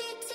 you